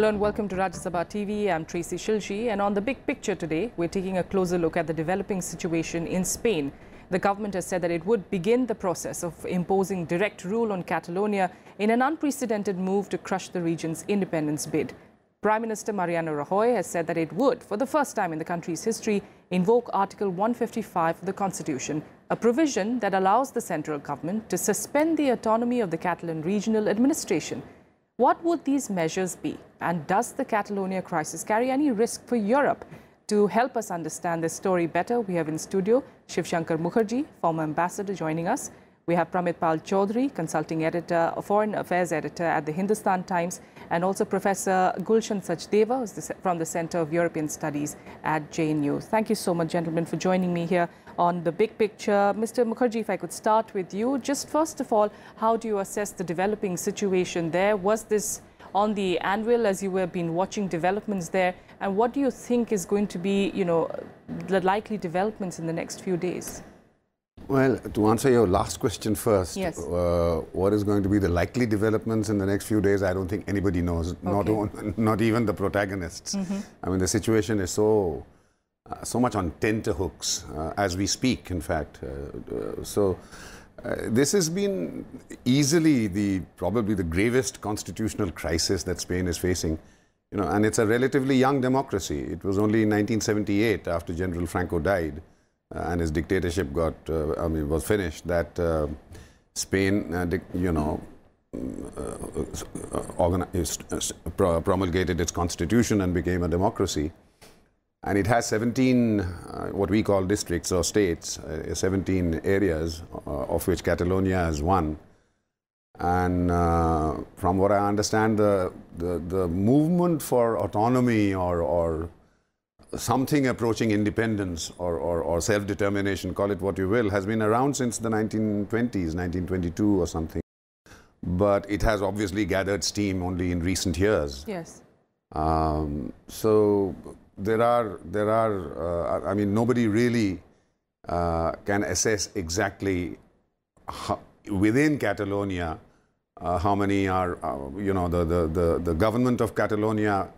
Hello and welcome to Rajya TV. I'm Tracy Shilshi and on the big picture today, we're taking a closer look at the developing situation in Spain. The government has said that it would begin the process of imposing direct rule on Catalonia in an unprecedented move to crush the region's independence bid. Prime Minister Mariano Rajoy has said that it would, for the first time in the country's history, invoke Article 155 of the Constitution, a provision that allows the central government to suspend the autonomy of the Catalan regional administration. What would these measures be? And does the Catalonia crisis carry any risk for Europe? To help us understand this story better, we have in studio Shiv Shankar Mukherjee, former ambassador, joining us. We have Pramit Pal Chaudhuri, consulting editor, foreign affairs editor at the Hindustan Times, and also Professor Gulshan Sachdeva, who's from the Center of European Studies at JNU. Thank you so much, gentlemen, for joining me here on the big picture. Mr. Mukherjee, if I could start with you, just first of all, how do you assess the developing situation there? Was this on the anvil as you have been watching developments there? And what do you think is going to be, you know, the likely developments in the next few days? Well, to answer your last question first, yes. Uh, what is going to be the likely developments in the next few days? I don't think anybody knows, okay. not, not even the protagonists. Mm -hmm. I mean, the situation is so, uh, so much on tenterhooks uh, as we speak, in fact. Uh, uh, so, uh, this has been easily the probably the gravest constitutional crisis that Spain is facing. You know, and it's a relatively young democracy. It was only in 1978, after General Franco died, uh, and his dictatorship got, uh, I mean, was finished, that uh, Spain, uh, you know, promulgated its constitution and became a democracy. And it has 17, uh, what we call districts or states, uh, 17 areas, uh, of which Catalonia is one. And uh, from what I understand, the, the, the, movement for autonomy or, or something approaching independence or, or, or self-determination, call it what you will, has been around since the 1920s, 1922 or something. But it has obviously gathered steam only in recent years. Yes. Um, so there are, there are uh, I mean, nobody really uh, can assess exactly how, within Catalonia uh, how many are, uh, you know, the, the, the, the, government of Catalonia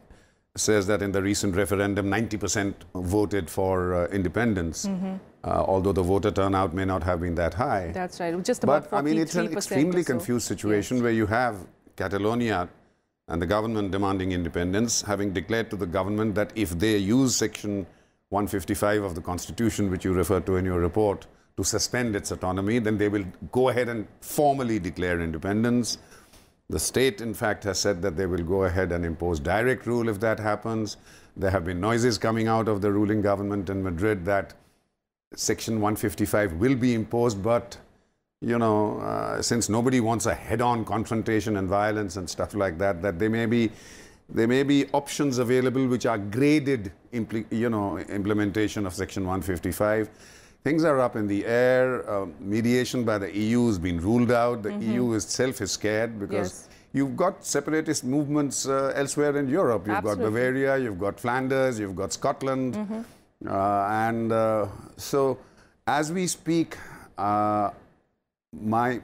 says that in the recent referendum, 90% voted for uh, independence. Mm -hmm. although the voter turnout may not have been that high. That's right. Just about But I mean, it's an extremely so. confused situation yes. where you have Catalonia and the government demanding independence, having declared to the government that if they use Section 155 of the Constitution, which you referred to in your report, to suspend its autonomy, then they will go ahead and formally declare independence. The state, in fact, has said that they will go ahead and impose direct rule if that happens. There have been noises coming out of the ruling government in Madrid that Section 155 will be imposed, but you know, uh, since nobody wants a head-on confrontation and violence and stuff like that, that there may be there may be options available which are graded, you know, implementation of Section 155. Things are up in the air. Uh, mediation by the EU has been ruled out. The mm -hmm. EU itself is scared because yes. you've got separatist movements uh, elsewhere in Europe. You've Absolutely. got Bavaria, you've got Flanders, you've got Scotland. Mm -hmm. uh, and uh, so as we speak, uh, my,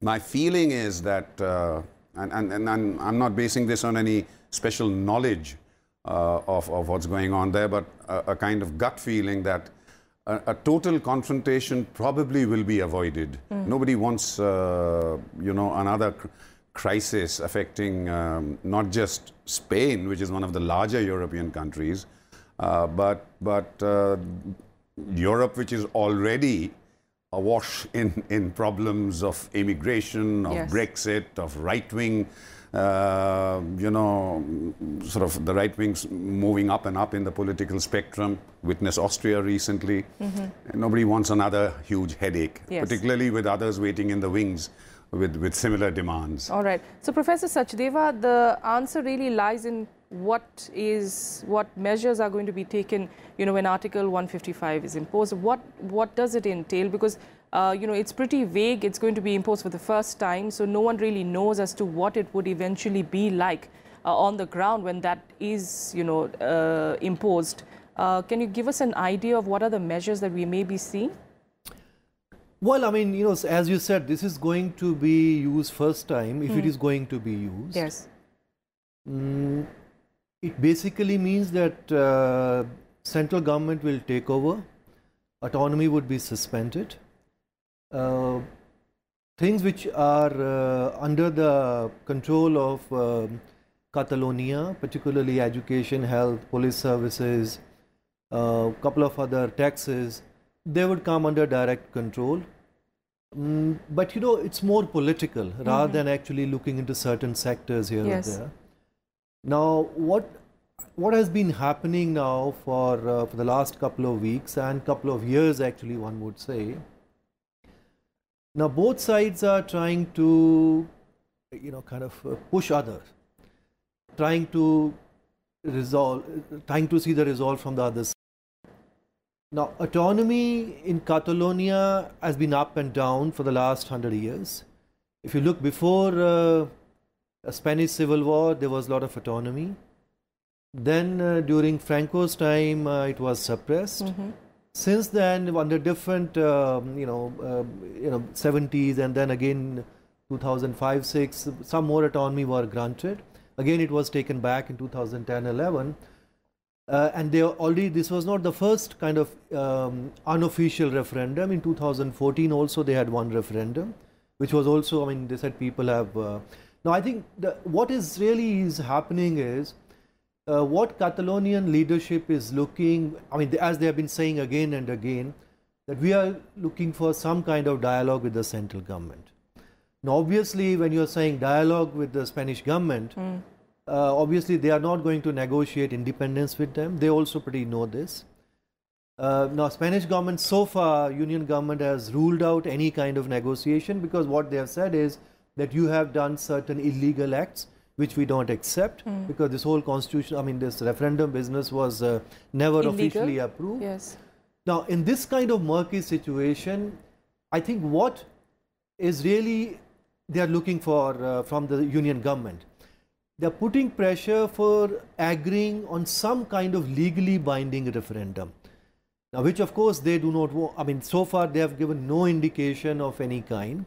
my feeling is that, uh, and, and, and I'm, I'm, not basing this on any special knowledge uh, of, of what's going on there, but a, a kind of gut feeling that a, a, total confrontation probably will be avoided. Mm. Nobody wants, uh, you know, another cr crisis affecting um, not just Spain, which is one of the larger European countries, uh, but, but uh, Europe, which is already awash in, in problems of immigration, of yes. Brexit, of right-wing, uh, you know, sort of the right wings moving up and up in the political spectrum. Witness Austria recently. Mm -hmm. Nobody wants another huge headache, yes. particularly with others waiting in the wings with, with similar demands. All right. So, Professor Sachdeva, the answer really lies in what is what measures are going to be taken you know when article 155 is imposed what what does it entail because uh, you know it's pretty vague it's going to be imposed for the first time so no one really knows as to what it would eventually be like uh, on the ground when that is you know uh, imposed uh, can you give us an idea of what are the measures that we may be seeing well, I mean, you know, as you said, this is going to be used first time if it hmm. is going to be used. Yes. Mm, it basically means that uh, central government will take over, autonomy would be suspended. Uh, things which are uh, under the control of um, Catalonia, particularly education, health, police services, a uh, couple of other taxes, they would come under direct control. Mm, but you know, it's more political mm -hmm. rather than actually looking into certain sectors here yes. and there. Now, what what has been happening now for uh, for the last couple of weeks and couple of years, actually, one would say. Now, both sides are trying to, you know, kind of uh, push others, trying to resolve, trying to see the resolve from the other side. Now, autonomy in Catalonia has been up and down for the last hundred years. If you look before uh, a Spanish Civil War, there was a lot of autonomy. Then uh, during Franco's time, uh, it was suppressed. Mm -hmm. Since then, under different, um, you know, uh, you know, 70s and then again 2005, 6, some more autonomy were granted. Again, it was taken back in 2010, 11 uh, and they already, this was not the first kind of um, unofficial referendum. In 2014 also they had one referendum, which was also, I mean, they said people have. Now I think the, what is really is happening is uh, what Catalonian leadership is looking, I mean, as they have been saying again and again, that we are looking for some kind of dialogue with the central government. Now, obviously, when you're saying dialogue with the Spanish government, mm uh, obviously they are not going to negotiate independence with them. They also pretty know this. Uh, now, Spanish government so far, Union government has ruled out any kind of negotiation because what they have said is that you have done certain illegal acts which we don't accept mm. because this whole constitution, I mean, this referendum business was uh, never illegal? officially approved. Yes. Now, in this kind of murky situation, I think what is really they are looking for uh, from the union government they're putting pressure for agreeing on some kind of legally binding referendum. Now, which of course they do not want, I mean, so far they have given no indication of any kind.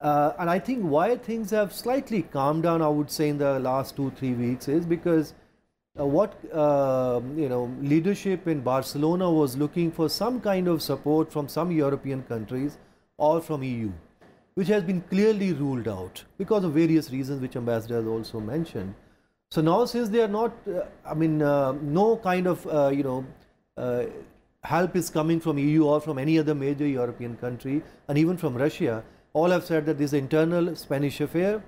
Uh, and I think why things have slightly calmed down, I would say, in the last two, three weeks is because uh, what, uh, you know, leadership in Barcelona was looking for some kind of support from some European countries or from EU which has been clearly ruled out because of various reasons which ambassador has also mentioned. So now since they are not, uh, I mean, uh, no kind of, uh, you know, help is coming from EU or from any other major European country and even from Russia, all have said that this internal Spanish affair,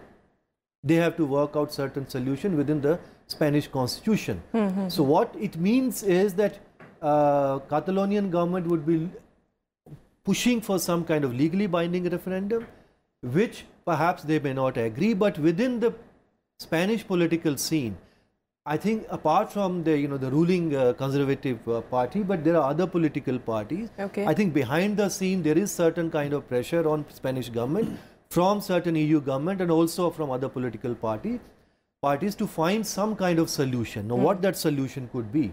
they have to work out certain solution within the Spanish constitution. Mm -hmm. So what it means is that uh, Catalonian government would be pushing for some kind of legally binding referendum which perhaps they may not agree, but within the Spanish political scene, I think apart from the you know the ruling uh, conservative uh, party, but there are other political parties. Okay. I think behind the scene there is certain kind of pressure on Spanish government from certain EU government and also from other political party parties to find some kind of solution. Now, mm. what that solution could be?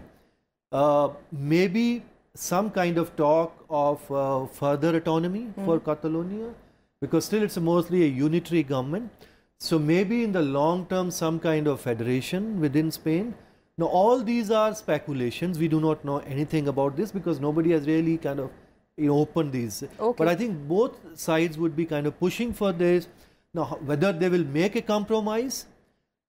Uh, maybe some kind of talk of uh, further autonomy mm. for Catalonia because still it's mostly a unitary government. So maybe in the long term, some kind of federation within Spain. Now, all these are speculations. We do not know anything about this because nobody has really kind of you know, opened these. Okay. But I think both sides would be kind of pushing for this. Now, whether they will make a compromise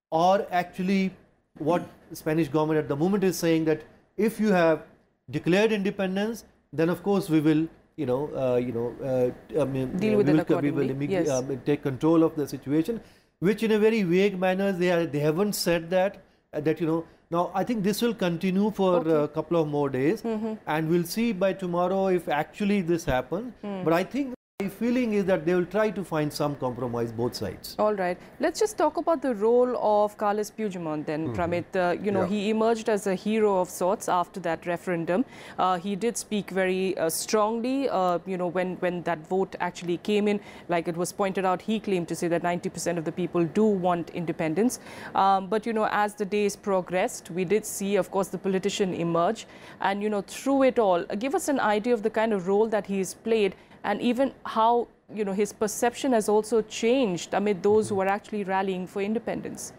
or actually what Spanish government at the moment is saying that if you have declared independence, then of course we will you know, uh, you know, uh, I mean, deal with we will, we will yes. um, take control of the situation, which in a very vague manner they are, they haven't said that uh, that you know. Now I think this will continue for okay. a couple of more days, mm -hmm. and we'll see by tomorrow if actually this happens. Mm. But I think my feeling is that they will try to find some compromise both sides. All right. Let's just talk about the role of Carles Puigdemont then, mm -hmm. Pramit. Uh, you know, yeah. he emerged as a hero of sorts after that referendum. Uh, he did speak very uh, strongly, uh, you know, when, when that vote actually came in. Like it was pointed out, he claimed to say that 90% of the people do want independence. Um, but, you know, as the days progressed, we did see, of course, the politician emerge. And, you know, through it all, give us an idea of the kind of role that he's played and even how you know his perception has also changed amid those who are actually rallying for independence.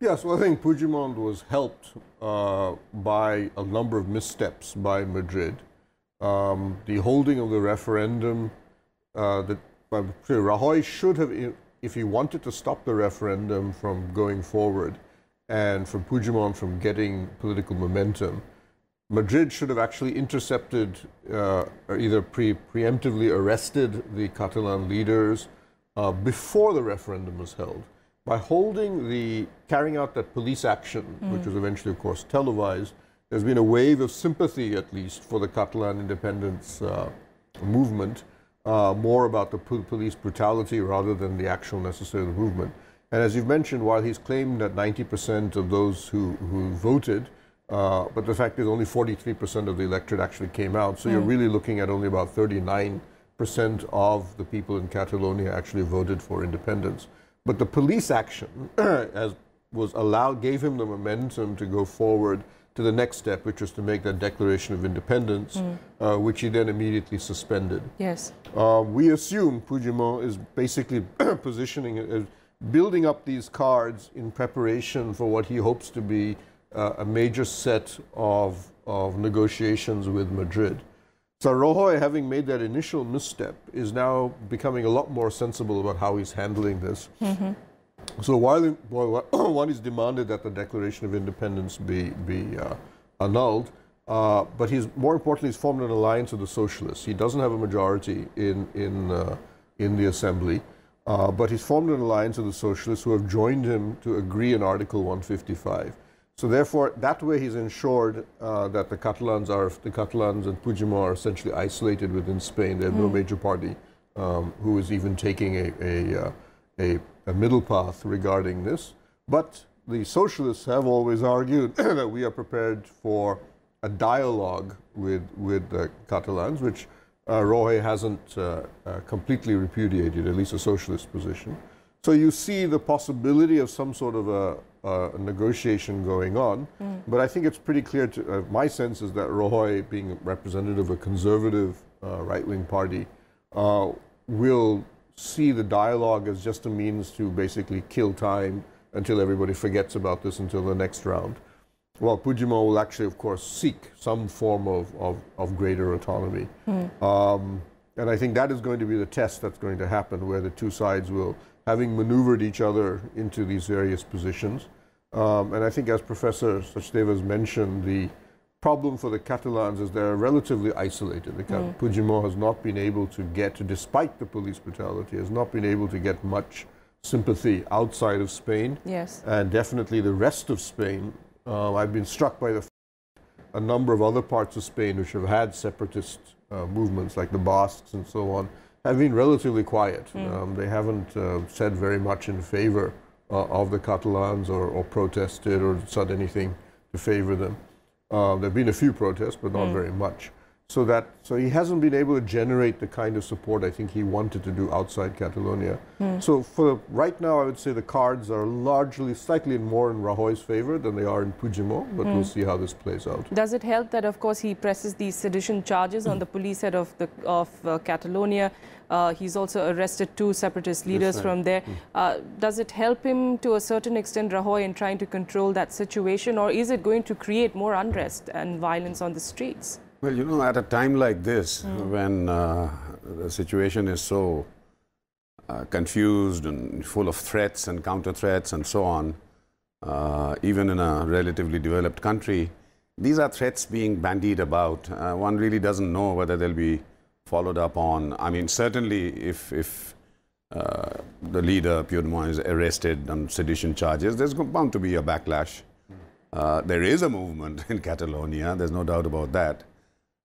Yes, well, I think Puigdemont was helped uh, by a number of missteps by Madrid. Um, the holding of the referendum, uh, that uh, Rajoy should have, if he wanted to stop the referendum from going forward and for Puigdemont from getting political momentum, Madrid should have actually intercepted uh, or either pre preemptively arrested the Catalan leaders uh, before the referendum was held by holding the carrying out that police action, mm. which was eventually, of course, televised, there's been a wave of sympathy, at least, for the Catalan independence uh, movement, uh, more about the police brutality rather than the actual necessary movement. And as you've mentioned, while he's claimed that 90% of those who, who voted, uh, but the fact is only 43% of the electorate actually came out. So mm. you're really looking at only about 39% of the people in Catalonia actually voted for independence. But the police action, as was allowed, gave him the momentum to go forward to the next step, which was to make that declaration of independence, mm. uh, which he then immediately suspended. Yes. Uh, we assume Puigdemont is basically positioning, uh, building up these cards in preparation for what he hopes to be uh, a major set of, of negotiations with Madrid. So Rajoy, having made that initial misstep, is now becoming a lot more sensible about how he's handling this. Mm -hmm. So while, one is demanded that the Declaration of Independence be, be uh, annulled, uh, but he's more importantly, he's formed an alliance with the socialists. He doesn't have a majority in in uh, in the assembly, uh, but he's formed an alliance with the socialists who have joined him to agree in Article 155. So therefore, that way he's ensured uh, that the Catalans are, the Catalans and Puigdemont are essentially isolated within Spain. They have mm. no hmm. major party um, who is even taking a, a, uh, a, a, middle path regarding this. But the socialists have always argued that we are prepared for a dialogue with, with the Catalans, which uh, hasn't uh, uh, completely repudiated, at least a socialist position. So you see the possibility of some sort of a, a negotiation going on, mm. but I think it's pretty clear. To uh, my sense is that Rajoy, being representative of a conservative uh, right-wing party, uh, will see the dialogue as just a means to basically kill time until everybody forgets about this until the next round. Well, Puigdemont will actually, of course, seek some form of, of, of greater autonomy. Mm. Um, and I think that is going to be the test that's going to happen, where the two sides will having maneuvered each other into these various positions. Um, and I think, as Professor Sachdeva has mentioned, the problem for the Catalans is they're relatively isolated. The mm. Puigdemont has not been able to get, despite the police brutality, has not been able to get much sympathy outside of Spain. Yes. And definitely the rest of Spain. Uh, I've been struck by the a number of other parts of Spain which have had separatist uh, movements, like the Basques and so on, have been relatively quiet. Mm. Um, they haven't uh, said very much in favor uh, of the Catalans or, or, protested or said anything to favor them. Uh, there have been a few protests, but not mm. very much. So that so he hasn't been able to generate the kind of support I think he wanted to do outside Catalonia. Mm. So for right now, I would say the cards are largely slightly more in Rajoy's favor than they are in Puigdemont, but mm. we'll see how this plays out. Does it help that, of course, he presses these sedition charges on the police head of the of uh, Catalonia? Uh, he's also arrested two separatist leaders right. from there. Mm. Uh, does it help him to a certain extent, Rajoy, in trying to control that situation, or is it going to create more unrest and violence on the streets? Well, you know, at a time like this, mm. when uh, the situation is so uh, confused and full of threats and counter threats and so on, uh, even in a relatively developed country, these are threats being bandied about. Uh, one really doesn't know whether they'll be followed up on. I mean, certainly if, if uh, the leader, Puigdemont, is arrested on sedition charges, there's bound to be a backlash. Uh, there is a movement in Catalonia, there's no doubt about that.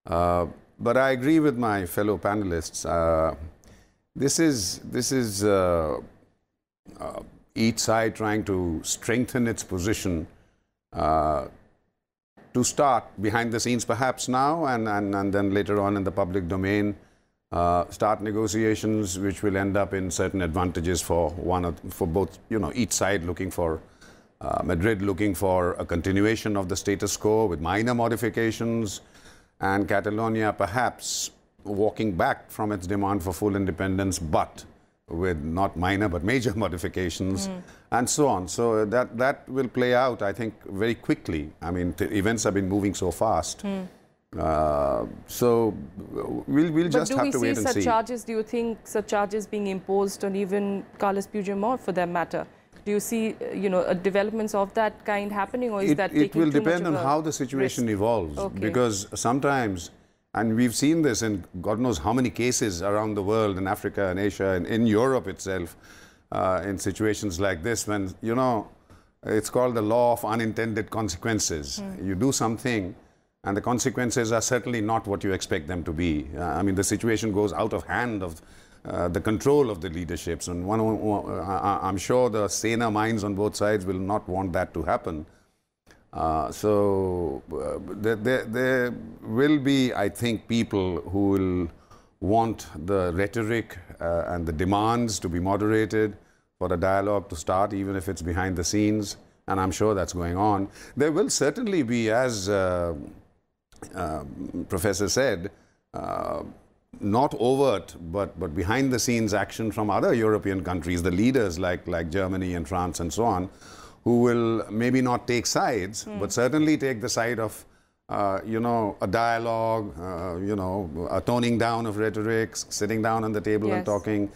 Uh, but I agree with my fellow panelists. Uh, this is, this is uh, uh each side trying to strengthen its position uh, to start behind the scenes perhaps now and, and, and then later on in the public domain start negotiations which will end up in certain advantages for one for both you know each side looking for Madrid looking for a continuation of the status quo with minor modifications and Catalonia perhaps walking back from its demand for full independence, but with not minor but major modifications hmm. and so on. So uh, that, that will play out, I think, very quickly. I mean, events have been moving so fast. Hmm. Uh, so we'll, we'll just have to wait and see. But do we see such charges, do you think such charges being imposed on even Carlos Puigdemont for that matter? Do you see, uh, you know, developments of that kind happening or is it, that It will depend on how the situation risk? evolves Okay. because sometimes, and we've seen this in God knows how many cases around the world, in Africa and Asia and in Europe itself, uh, in situations like this when, you know, it's called the law of unintended consequences. You do something and the consequences are certainly not what you expect them to be. Uh, I mean, the situation goes out of hand of uh, the control of the leaderships, and one, uh, I'm sure the saner minds on both sides will not want that to happen. Uh, so uh, there, there, there will be, I think, people who will want the rhetoric uh, and the demands to be moderated for a dialogue to start, even if it's behind the scenes. And I'm sure that's going on. There will certainly be, as uh, um, Professor said, uh, not overt, but, but behind the scenes action from other European countries, the leaders like, like Germany and France and so on, who will maybe not take sides, but certainly take the side of, uh, you know, a dialogue, uh, you know, a toning down of rhetoric, sitting down on the table and talking.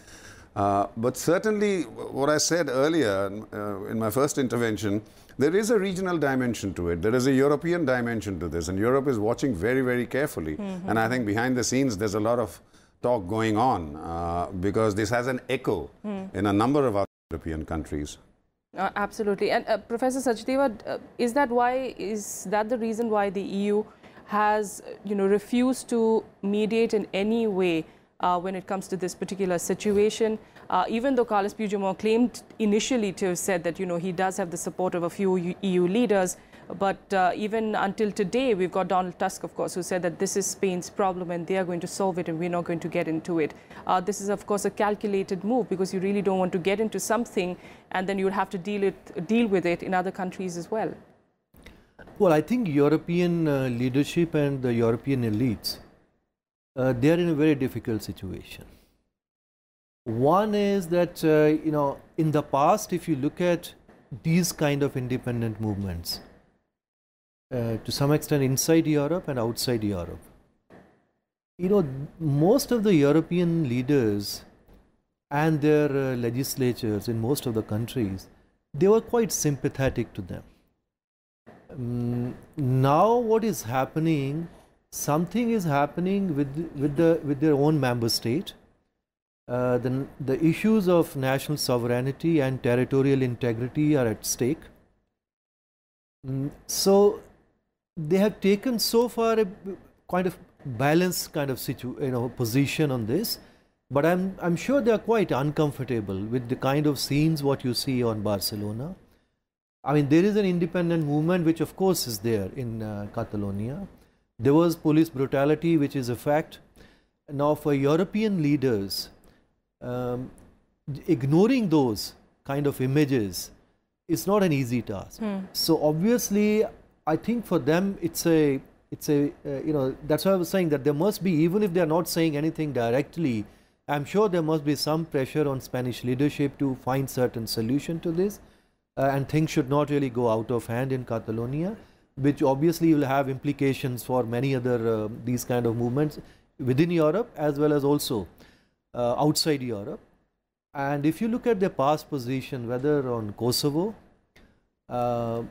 Uh, but certainly, what I said earlier uh, in my first intervention, there is a regional dimension to it. There is a European dimension to this, and Europe is watching very, very carefully. And I think behind the scenes, there's a lot of talk going on uh, because this has an echo in a number of other European countries. Uh, absolutely. And uh, Professor Sachdeva, uh, is that why, is that the reason why the EU has, you know, refused to mediate in any way uh, when it comes to this particular situation? Uh, even though Carlos Puigdemont claimed initially to have said that, you know, he does have the support of a few EU leaders, but uh, even until today, we've got Donald Tusk, of course, who said that this is Spain's problem and they are going to solve it and we're not going to get into it. Uh, this is, of course, a calculated move because you really don't want to get into something and then you'll have to deal, it, deal with it in other countries as well. Well, I think European uh, leadership and the European elites, uh, they are in a very difficult situation. One is that, uh, you know, in the past, if you look at these kind of independent movements, uh, to some extent inside Europe and outside Europe, you know, most of the European leaders and their uh, legislatures in most of the countries, they were quite sympathetic to them. Mm, now what is happening something is happening with with the with their own member state uh, the the issues of national sovereignty and territorial integrity are at stake Mm, so they have taken so far a kind of balanced kind of situ you know position on this but i'm i'm sure they are quite uncomfortable with the kind of scenes what you see on barcelona I mean, there is an independent movement which, of course, is there in uh, Catalonia. There was police brutality, which is a fact. Now, for European leaders, um, ignoring those kind of images is not an easy task. So, obviously, I think for them, it's a it's a uh, you know that's why I was saying that there must be even if they are not saying anything directly, I'm sure there must be some pressure on Spanish leadership to find certain solution to this uh, and things should not really go out of hand in Catalonia, which obviously will have implications for many other uh, these kind of movements within Europe as well as also outside Europe. And if you look at their past position, whether on Kosovo uh,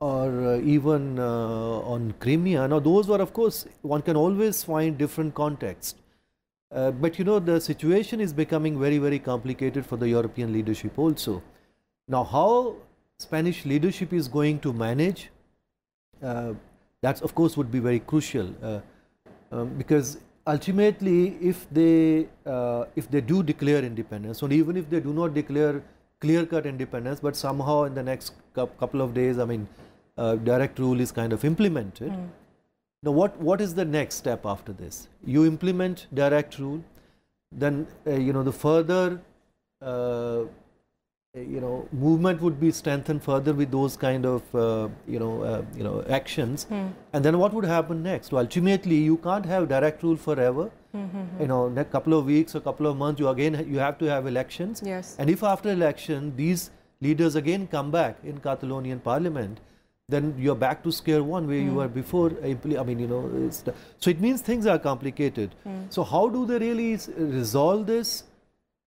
or uh, even uh, on Crimea, now those were, of course, one can always find different context. Uh, but you know, the situation is becoming very, very complicated for the European leadership also. Now, how Spanish leadership is going to manage, uh, that of course would be very crucial uh, um, because ultimately, if they uh, if they do declare independence, or even if they do not declare clear-cut independence, but somehow in the next couple of days, I mean, uh, direct rule is kind of implemented. Now, what what is the next step after this? You implement direct rule, then uh, you know the further uh, Uh, you know, movement would be strengthened further with those kind of, uh, you know, uh, you know, actions. Hmm. And then what would happen next? Well, ultimately, you can't have direct rule forever. Hmm, hmm, you know, in a couple of weeks or couple of months, you again you have to have elections. Yes. And if after election these leaders again come back in Catalonian Parliament, then you're back to square one where you were before. Uh, I mean, you know, it's so it means things are complicated. So how do they really resolve this?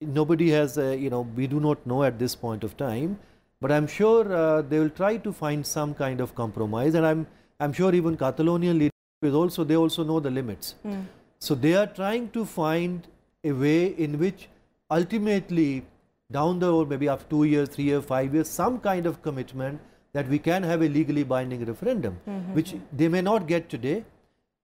Nobody has, uh, you know, we do not know at this point of time. But I'm sure uh, they will try to find some kind of compromise, and I'm I'm sure even Catalonian leaders is also they also know the limits. So they are trying to find a way in which ultimately down the road, maybe after two years, three years, five years, some kind of commitment that we can have a legally binding referendum, which they may not get today.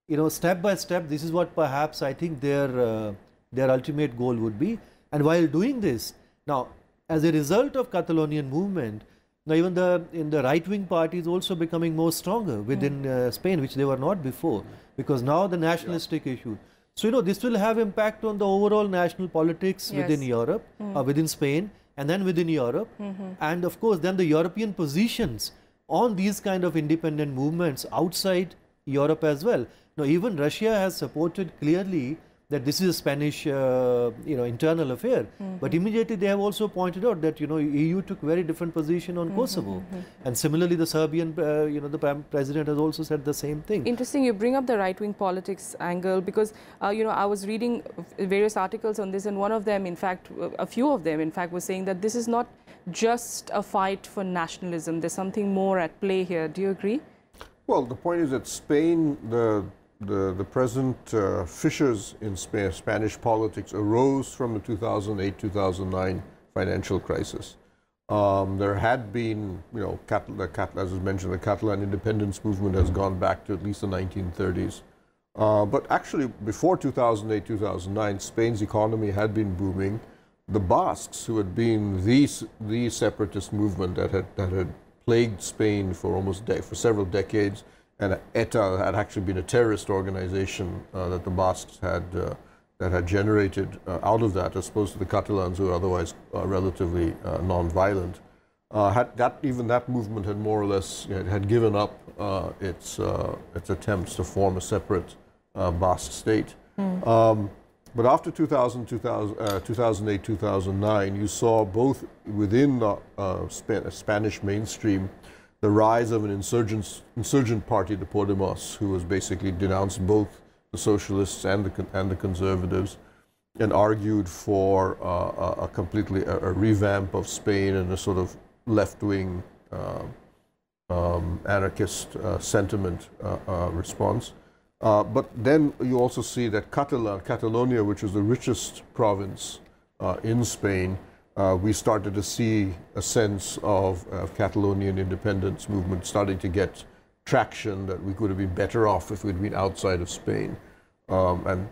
You know, step by step, this is what perhaps I think their uh, their ultimate goal would be. And while doing this, now as a result of Catalonian movement, now even the in the right wing party is also becoming more stronger within uh, Spain, which they were not before, because now the nationalistic issue. So you know this will have impact on the overall national politics within Yes. Europe, uh, within Spain, and then within Europe, and of course then the European positions on these kind of independent movements outside Europe as well. Now even Russia has supported clearly that this is a Spanish, uh, you know, internal affair. But immediately they have also pointed out that you know EU took very different position on Kosovo, and similarly the Serbian, uh, you know, the prime president has also said the same thing. Interesting, you bring up the right wing politics angle because, uh, you know, I was reading various articles on this, and one of them, in fact, a few of them, in fact, was saying that this is not just a fight for nationalism, there's something more at play here. Do you agree? Well, the point is that Spain, the the, the present uh, fissures in Spa- Spanish politics arose from the 2008-2009 financial crisis. Um, there had been, you know, Cat- Cat- as was mentioned, the Catalan independence movement has gone back to at least the 1930s. Uh, but actually, before 2008-2009, Spain's economy had been booming. The Basques, who had been the, the separatist movement that had, that had plagued Spain for almost for several decades, and ETA had actually been a terrorist organization uh, that the Basques had uh, that had generated uh, out of that, as opposed to the Catalans, who are otherwise uh, relatively uh, non-violent. Uh, had that even that movement had more or less you know, had given up uh, its uh, its attempts to form a separate uh, Basque state. Um, but after 2000, 2000, uh, 2008, 2009, you saw both within the uh, Spa- Spanish mainstream the rise of an insurgent, insurgent party, the Podemos, who was basically denounced both the socialists and the, and the conservatives and argued for uh, a, completely a, a revamp of Spain and a sort of left-wing uh, um, anarchist uh, sentiment uh, uh, response. Uh, but then you also see that Catalan, Catalonia, which is the richest province in Spain, uh, we started to see a sense of uh, Catalonian independence movement starting to get traction that we could have been better off if we'd been outside of Spain. Um, and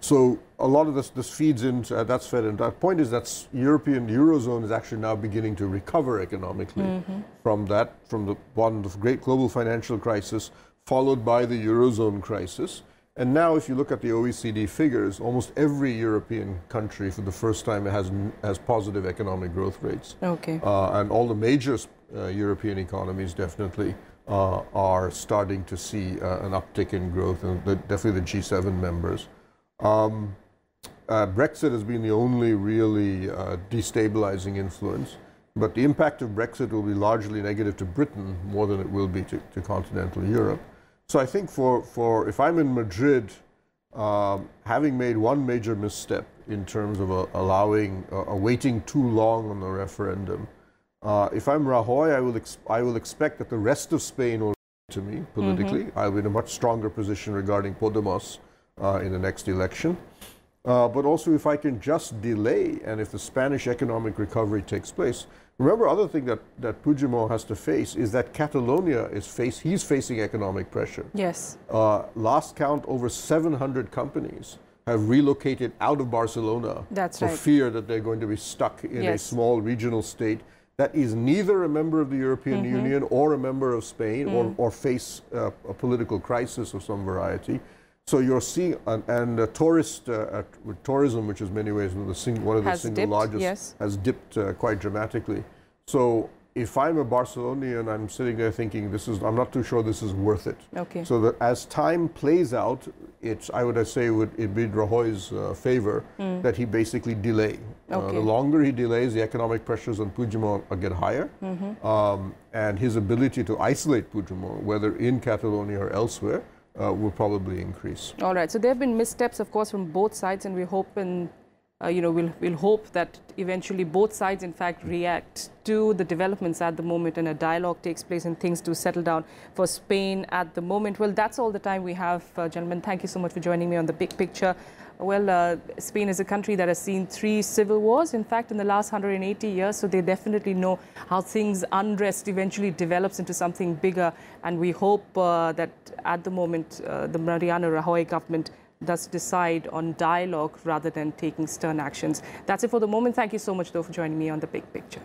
so a lot of this, this feeds into uh, that's fed into that point is that European eurozone is actually now beginning to recover economically from that from the one the great global financial crisis followed by the eurozone crisis. And now, if you look at the OECD figures, almost every European country, for the first time, has has positive economic growth rates. Okay. Uh, and all the major uh, European economies definitely uh, are starting to see uh, an uptick in growth, and the, definitely the G7 members. Um, uh, Brexit has been the only really uh, destabilizing influence, but the impact of Brexit will be largely negative to Britain more than it will be to, to continental Europe. So I think for, for if I'm in Madrid, um, having made one major misstep in terms of uh, allowing, uh, uh, waiting too long on the referendum, uh, if I'm Rajoy, I will, I will expect that the rest of Spain will to me politically. I'll be in a much stronger position regarding Podemos uh, in the next election. Uh, but also, if I can just delay, and if the Spanish economic recovery takes place, remember, other thing that that Puigdemont has to face is that Catalonia is face he's facing economic pressure. Yes. Uh, last count, over 700 companies have relocated out of Barcelona That's for right. fear that they're going to be stuck in a small regional state that is neither a member of the European Mm-hmm. Union or a member of Spain Mm. or, or face uh, a political crisis of some variety. So you're seeing, and, and uh, tourist, uh, tourism, which is many ways the sing, one of the single dipped, largest, yes. has dipped uh, quite dramatically. So if I'm a Barcelonian, I'm sitting there thinking, this is, I'm not too sure this is worth it. Okay. So that as time plays out, it's, I would say, it would it be Rajoy's uh, favor that he basically delay. Uh, Hmm. Okay. the longer he delays, the economic pressures on Puigdemont uh, get higher, Mm-hmm. um, and his ability to isolate Puigdemont, whether in Catalonia or elsewhere, uh, will probably increase. All right. So there have been missteps, of course, from both sides, and we hope and uh, you know we'll we'll hope that eventually both sides, in fact, react to the developments at the moment, and a dialogue takes place, and things do settle down for Spain at the moment. Well, that's all the time we have, uh, gentlemen. Thank you so much for joining me on the big picture. Well, uh, Spain is a country that has seen three civil wars, in fact, in the last 180 years. So they definitely know how things unrest eventually develops into something bigger. And we hope uh, that at the moment, uh, the Mariano Rajoy government does decide on dialogue rather than taking stern actions. That's it for the moment. Thank you so much, though, for joining me on the big picture.